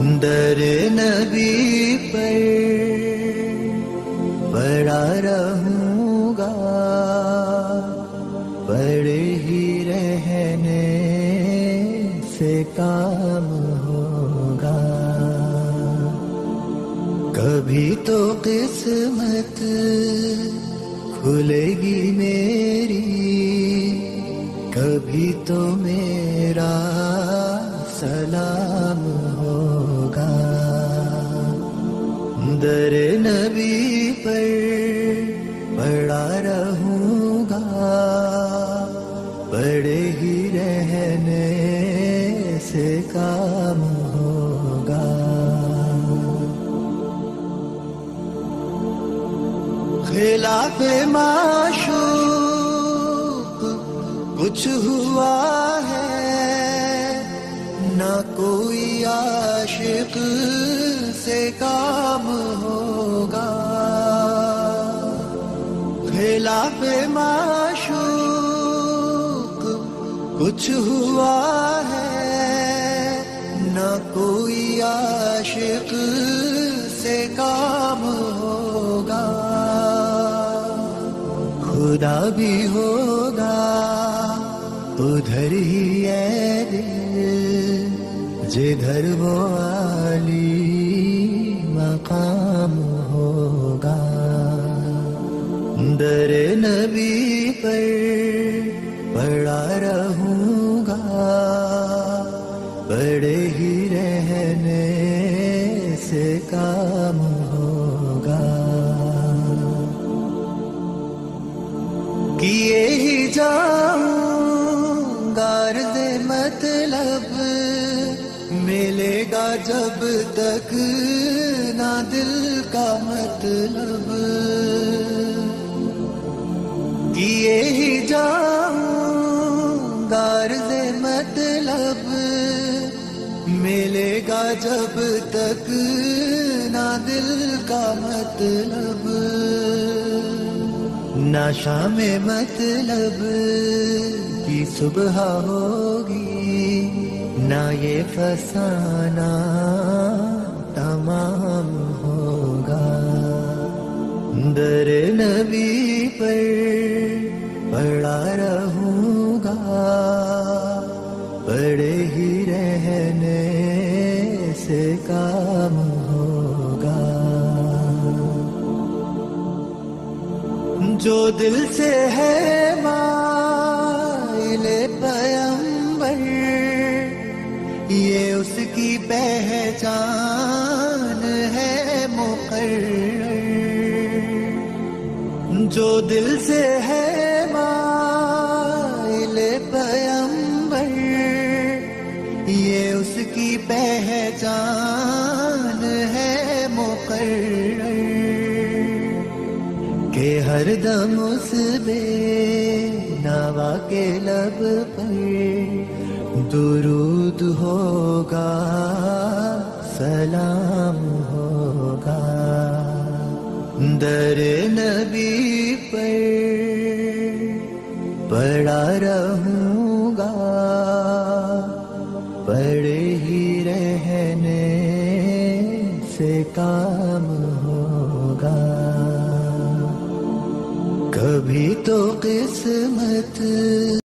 दर नबी पर न बी पर ही रहने से काम होगा। कभी तो किस्मत खुलेगी मेरी कभी तो मेरा सलाम दर नबी पर पड़ा रहूँगा। पड़े ही रहने से काम होगा। खिलाफ माशूक कुछ हुआ है, ना कोई आशिक से काम होगा। खिलाफ माशूक कुछ हुआ है, ना कोई आशिक से काम होगा। खुदा भी होगा, उधर ही है दिल। जिधर वो आली मकाम होगा। दर नबी पर पड़ा रहूँगा। बड़े ही रहने से काम होगा। किए ही जाऊँगा जब तक ना दिल का मतलब। किए ही जाऊँगा से मतलब। मिलेगा जब तक ना दिल का मतलब। नाशा में मतलब। की सुबह होगी। ना ये फसाना तमाम होगा। दर नबी पर पड़ा रहूँगा। पड़े ही रहने से काम होगा। जो दिल से है माइले जो दिल से है माइले पयंबर ये उसकी पहचान है मुकर्र के हर दम उस बे नवा के लब पर दुरूद होगा सलाम होगा दर नबी पर पड़ा रहूँगा। पड़े ही रहने से काम होगा। कभी तो किस्मत